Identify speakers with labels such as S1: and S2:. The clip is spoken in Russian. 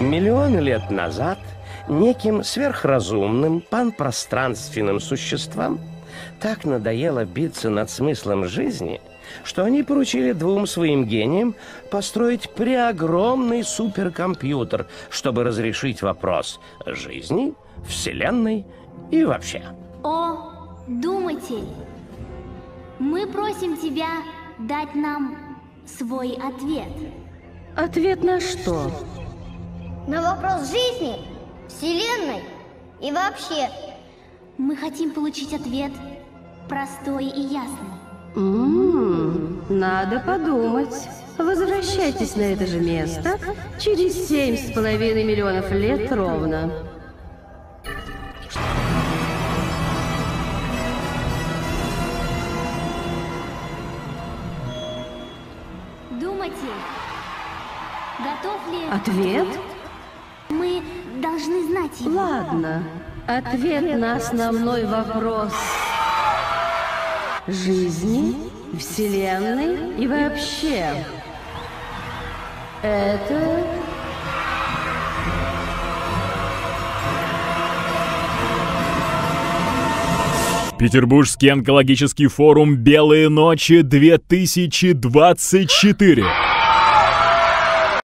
S1: Миллионы лет назад неким сверхразумным панпространственным существам так надоело биться над смыслом жизни, что они поручили двум своим гениям построить преогромный суперкомпьютер, чтобы разрешить вопрос жизни, Вселенной и вообще.
S2: О, думатель, мы просим тебя дать нам свой ответ.
S3: Ответ на что?
S4: На вопрос жизни, Вселенной и вообще.
S2: Мы хотим получить ответ простой и ясный.
S3: Ммм, надо подумать. Возвращайтесь на это же место через семь с половиной миллионов лет ровно.
S2: Думатель, готов ли...
S3: Ответ?
S2: Мы должны знать его.
S3: Ладно. Ответ на основной вопрос. Жизни, Вселенной и вообще. Это...
S5: Петербургский онкологический форум «Белые ночи 2024».